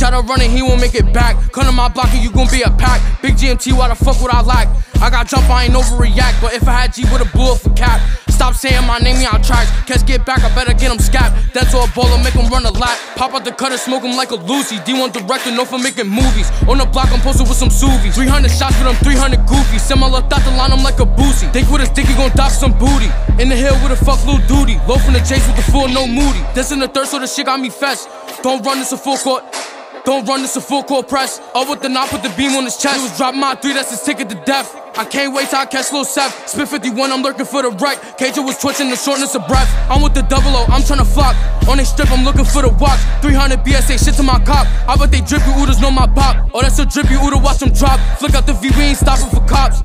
Try to run it, he won't make it back. Come to my block and you gon' be a pack. Big GMT, why the fuck would I lack? I got jump, I ain't overreact. But if I had G, would've blew up for cap. Stop saying my name, me out tracks. Catch get back, I better get him scapped. That's all bowler, make him run a lap. Pop out the cutter, smoke him like a Lucy. D1 director, known for making movies. On the block, I'm posted with some Suvies. 300 shots with them 300 goofies. Similar thought to line him like a boozy. Think with his dick, gon' dock some booty. In the hill with a fuck little duty. From the chase with the full, no moody. This in the third, so the shit got me fast. Don't run this a full court. Don't run this a full court press. Up with the knot, put the beam on his chest. He was dropping my three, that's his ticket to death. I can't wait till I catch Lil Seth. Spit 51, I'm lurking for the wreck. KJ was twitching the shortness of breath. I'm with the double O, I'm trying to flock. On they strip, I'm looking for the watch. 300 BSA shit to my cop. I bet they drippy oodles know my pop. Oh, that's a drippy oodle, watch them drop. Flick out the V, we ain't stopping for cops.